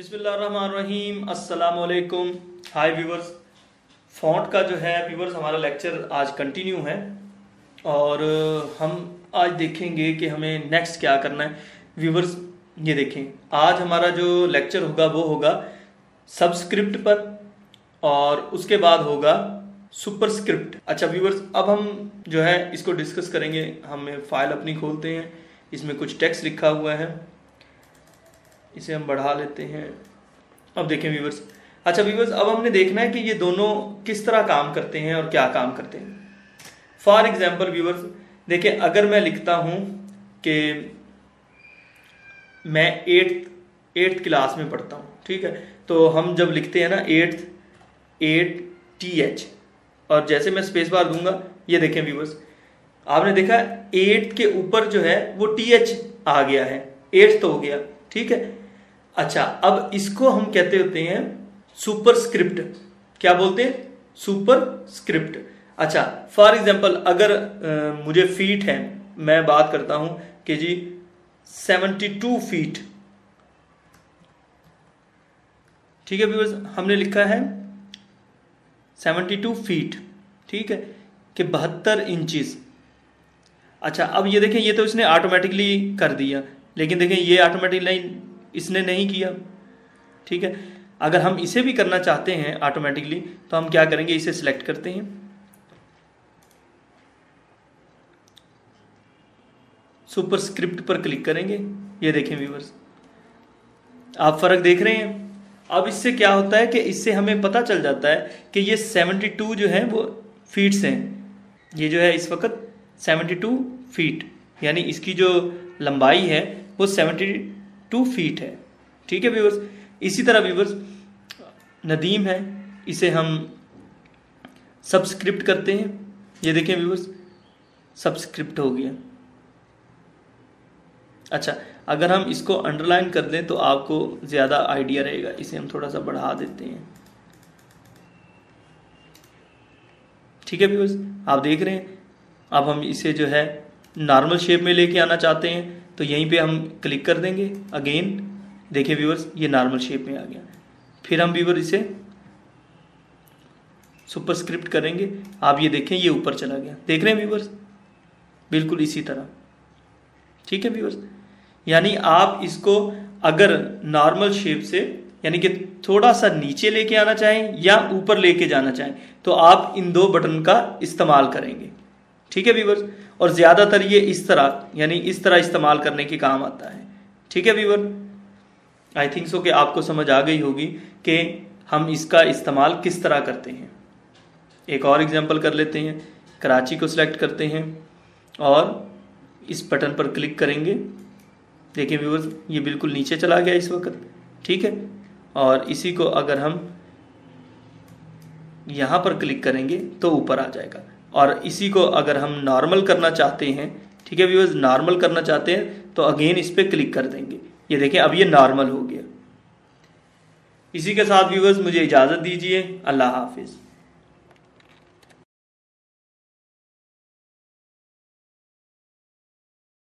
अस्सलाम वालेकुम हाय viewers font का जो है व्यूवर्स हमारा लेक्चर आज कंटिन्यू है। और हम आज देखेंगे कि हमें नेक्स्ट क्या करना है। व्यूवर्स ये देखें। आज हमारा जो लेक्चर होगा, वो होगा सबस्क्रिप्ट पर और उसके बाद होगा सुपरस्क्रिप्ट अच्छा व्यूवर्स अब हम जो है, इसको डिस्कस करेंगे। हम फ़ाइल अपनी खोलते हैं। इसमें कुछ टेक्स्ट लिखा हुआ है। इसे हम बढ़ा लेते हैं। अब देखें व्यूवर्स अच्छा व्यूवर्स अब हमने देखना है कि ये दोनों किस तरह काम करते हैं और क्या काम करते हैं। फॉर एग्ज़ाम्पल व्यूवर्स देखें, अगर मैं लिखता हूँ कि मैं एट्थ एट्थ क्लास में पढ़ता हूँ, ठीक है? तो हम जब लिखते हैं ना एट्थ एट टी एच और जैसे मैं स्पेस बार दूँगा, ये देखें व्यूवर्स आपने देखा एट के ऊपर जो है, वो टी एच आ गया है। एट्थ तो हो गया। ठीक है? अच्छा अब इसको हम कहते होते हैं सुपर स्क्रिप्ट क्या बोलते हैं? सुपर स्क्रिप्ट अच्छा फॉर एग्ज़ाम्पल अगर आ, मुझे फीट है मैं बात करता हूँ कि जी 72 फीट ठीक है व्यूअर्स हमने लिखा है 72 फीट ठीक है? कि बहत्तर इंचिस अच्छा अब ये देखें ये तो इसने ऑटोमेटिकली कर दिया। लेकिन देखें, ये ऑटोमेटिक लाइन इसने नहीं किया। ठीक है? अगर हम इसे भी करना चाहते हैं ऑटोमेटिकली तो हम क्या करेंगे? इसे सिलेक्ट करते हैं। सुपर स्क्रिप्ट पर क्लिक करेंगे। ये देखें व्यूवर्स आप फ़र्क देख रहे हैं? अब इससे क्या होता है कि इससे हमें पता चल जाता है कि ये 72 जो है, वो फीट्स हैं। ये जो है इस वक्त 72 फीट यानी इसकी जो लंबाई है, वो 72 फीट है। ठीक है व्यूवर्स इसी तरह व्यूवर्स नदीम है, इसे हम सब्सक्रिप्ट करते हैं। ये देखें व्यूवर्स सब्सक्रिप्ट हो गया। अच्छा अगर हम इसको अंडरलाइन कर दें तो आपको ज़्यादा आइडिया रहेगा। इसे हम थोड़ा सा बढ़ा देते हैं। ठीक है व्यूवर्स आप देख रहे हैं। अब हम इसे जो है नॉर्मल शेप में लेके आना चाहते हैं तो यहीं पे हम क्लिक कर देंगे। अगेन देखिए व्यूवर्स ये नॉर्मल शेप में आ गया। फिर हम व्यूवर इसे सुपरस्क्रिप्ट करेंगे। आप ये देखें, ये ऊपर चला गया। देख रहे हैं व्यूवर्स बिल्कुल इसी तरह। ठीक है व्यूवर्स यानी आप इसको अगर नॉर्मल शेप से, यानी कि थोड़ा सा नीचे लेके आना चाहें या ऊपर लेके जाना चाहें तो आप इन दो बटन का इस्तेमाल करेंगे। ठीक है व्यूवर्स और ज़्यादातर ये इस तरह, यानी इस तरह इस्तेमाल करने के काम आता है। ठीक है व्यूवर आई थिंक सो कि आपको समझ आ गई होगी कि हम इसका इस्तेमाल किस तरह करते हैं। एक और एग्जांपल कर लेते हैं। कराची को सिलेक्ट करते हैं और इस बटन पर क्लिक करेंगे। देखिए व्यूवर्स ये बिल्कुल नीचे चला गया इस वक्त। ठीक है? और इसी को अगर हम यहाँ पर क्लिक करेंगे तो ऊपर आ जाएगा। और इसी को अगर हम नॉर्मल करना चाहते हैं, ठीक है व्यूअर्स नॉर्मल करना चाहते हैं तो अगेन इस पर क्लिक कर देंगे। ये देखें, अब ये नॉर्मल हो गया। इसी के साथ व्यूवर्स मुझे इजाज़त दीजिए। अल्लाह हाफिज़।